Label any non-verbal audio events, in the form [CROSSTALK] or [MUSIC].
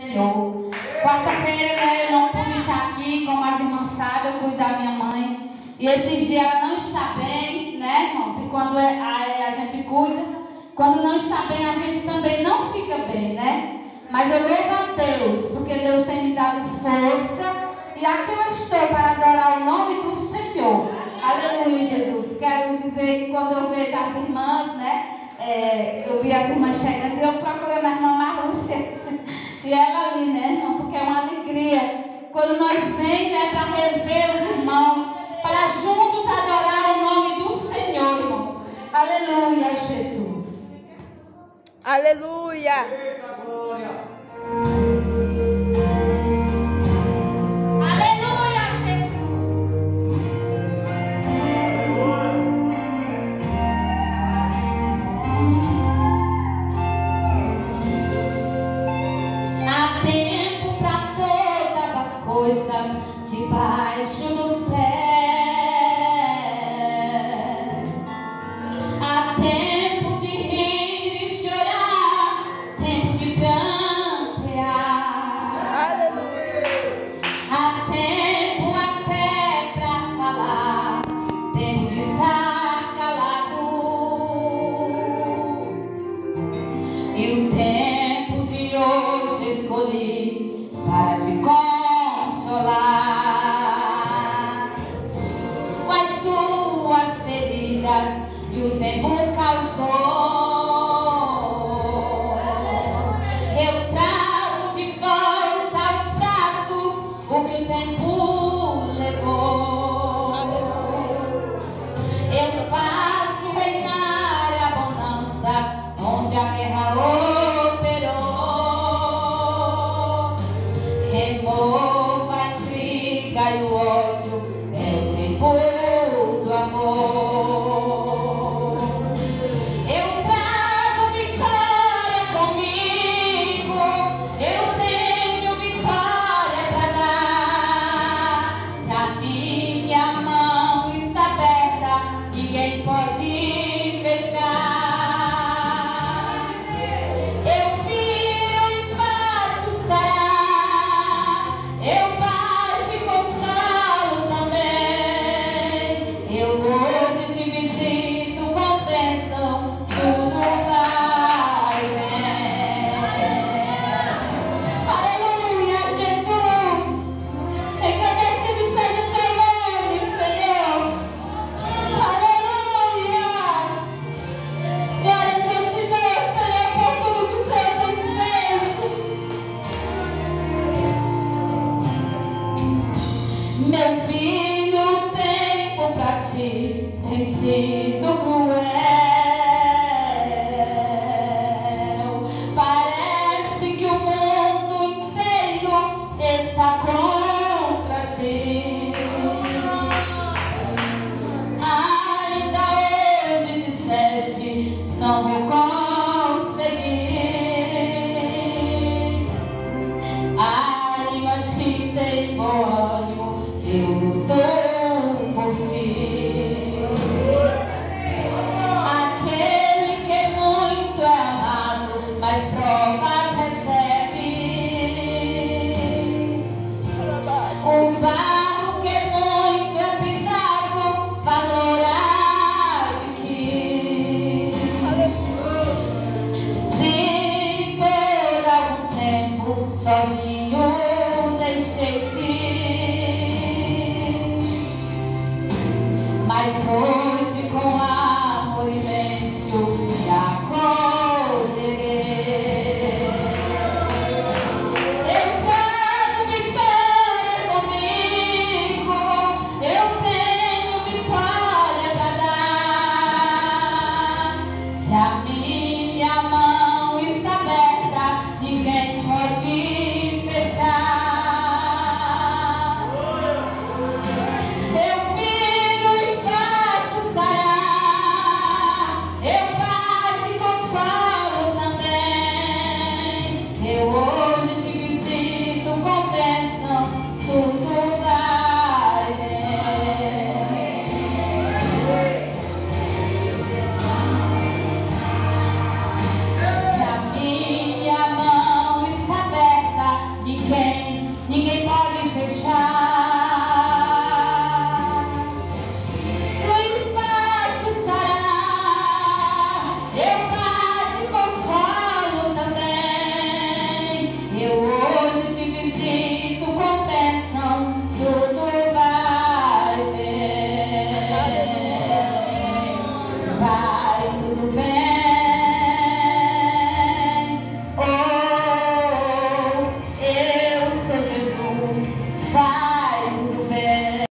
Senhor. Quarta-feira, né, eu não pude estar aqui, como as irmãs sabem, eu cuido da minha mãe. E esses dias ela não está bem, né, irmãos? E quando é, a, a gente cuida, quando não está bem, a gente também não fica bem, né? Mas eu louvo a Deus, porque Deus tem me dado força. E aqui eu estou para adorar o nome do Senhor. Aleluia, Jesus. Quero dizer que quando eu vejo as irmãs, né? É, eu vi as irmãs chegando e eu procurando a irmã Marlúcia. [LAUGHS] E ela ali, né, irmão? Porque é uma alegria. Quando nós vem, né, para rever os irmãos, para juntos adorar o nome do Senhor, irmãos. Aleluia, Jesus. Aleluia. Eita glória. Coisas debaixo do céu. O tempo causou. Eu trago de volta aos braços o que o tempo levou. Eu faço reinar a bonança onde a guerra operou. Remova a intriga e o ódio, é o tempo sido cruel. Parece que o mundo inteiro está contra ti. yeah.